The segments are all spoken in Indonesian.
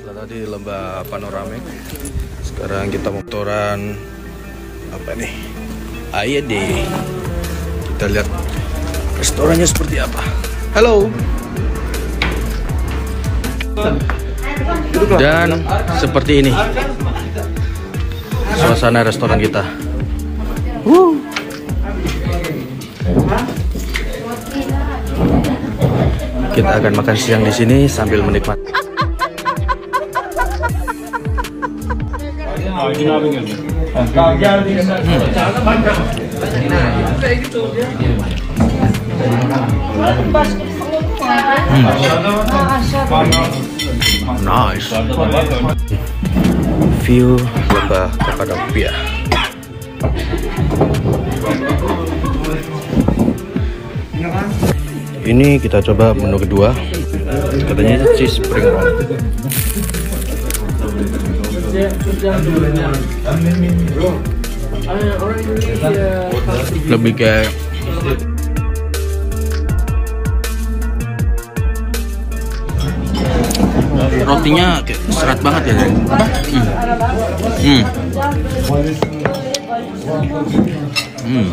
Setelah tadi lembah panoramik, sekarang kita motoran apa nih? AYD. Kita lihat restorannya seperti apa. Halo. Dan seperti ini suasana restoran kita. Woo. Kita akan makan siang di sini sambil menikmati. Nice. View lembah Kapadokpia. Ini kita coba menu kedua. Katanya cheese spring roll. Lebih kayak rotinya kayak serat banget ya. Dan. Hmm. Hmm. Hmm.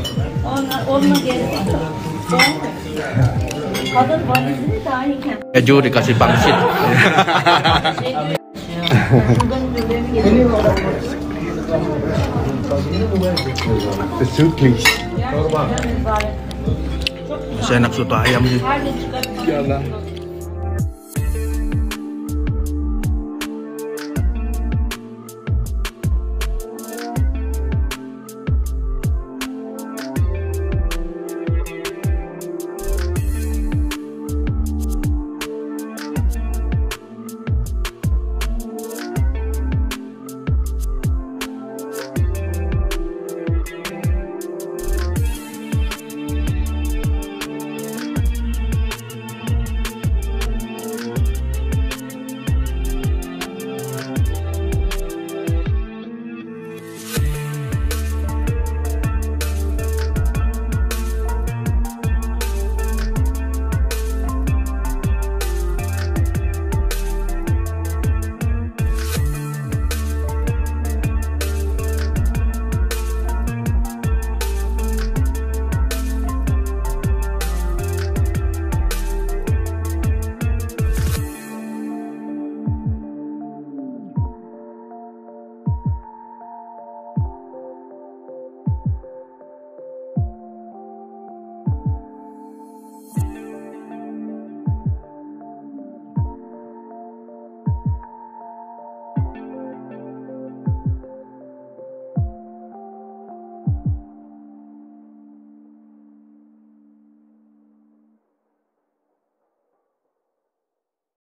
Keju dikasih pangsit. The soup, please. Masih enak soto ayam sih.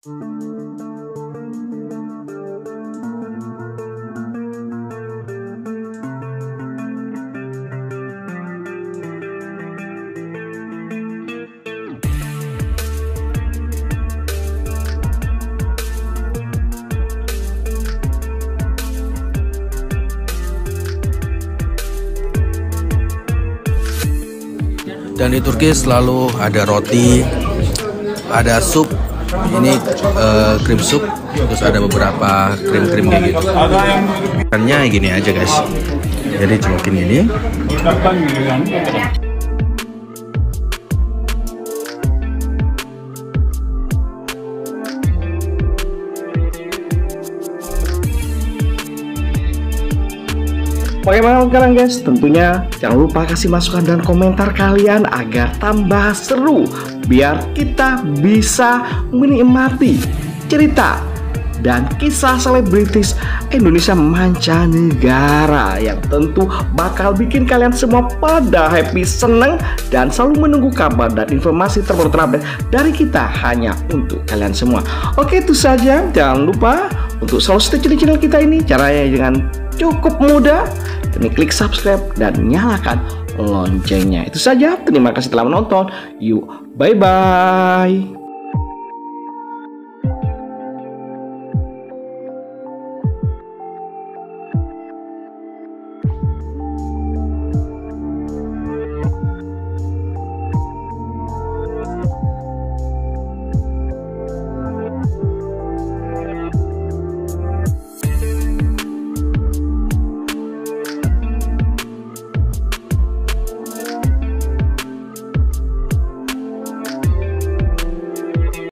Dan di Turki selalu ada roti, ada sup, ini eh, krim sup, terus ada beberapa krim-krim kayak gitu. Makannya gini aja guys. Jadi cemokin ini. Bagaimana sekarang guys? Tentunya jangan lupa kasih masukan dan komentar kalian agar tambah seru biar kita bisa menikmati cerita dan kisah selebritis Indonesia mancanegara yang tentu bakal bikin kalian semua pada happy, seneng dan selalu menunggu kabar dan informasi terbaru terupdate dari kita hanya untuk kalian semua. Oke itu saja, jangan lupa untuk selalu stay tune channel kita ini. Caranya dengan cukup mudah. Klik subscribe dan nyalakan loncengnya. Itu saja terima kasih telah menonton. Yuk bye bye